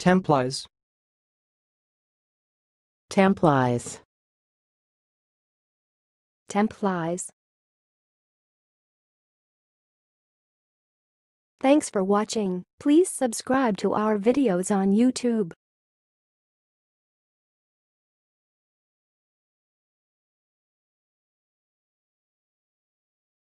Templies. Templies. Templies. Thanks for watching. Please subscribe to our videos on YouTube.